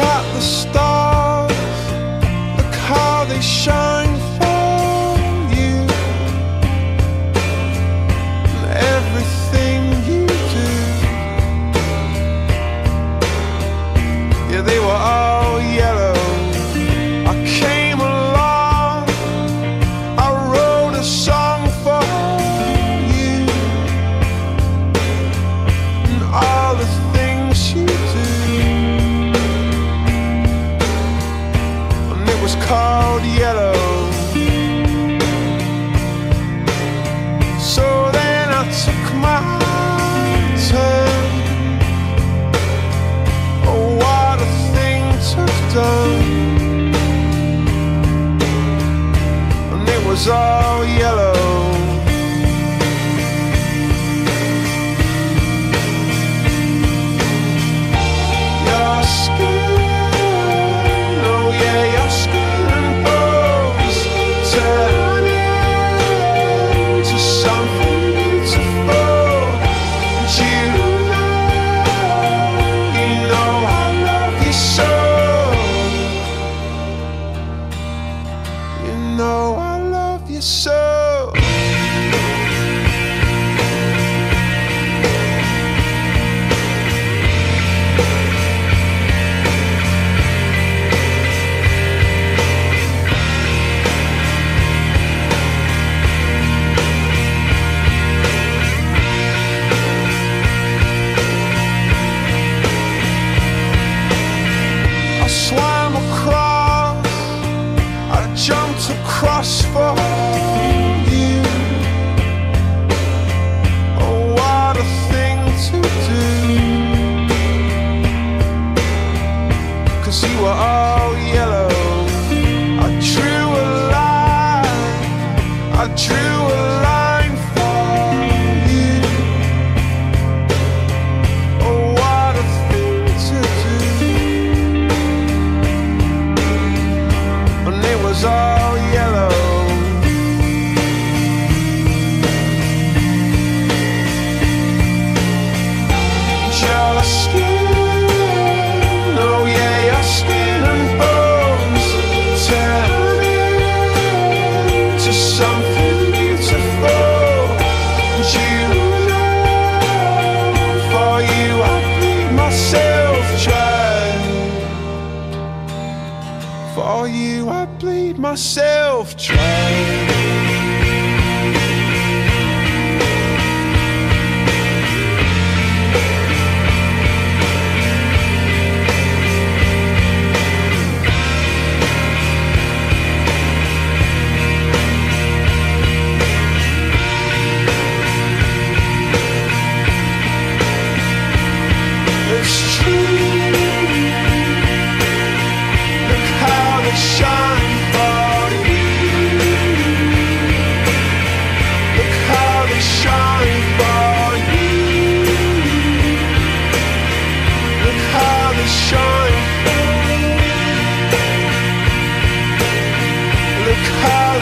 caught the star. was all yellow. Your skin, oh yeah, your skin bones turn into something beautiful. And you know, you know I love you so. You know I me so. jumped across for true. I bleed myself dry.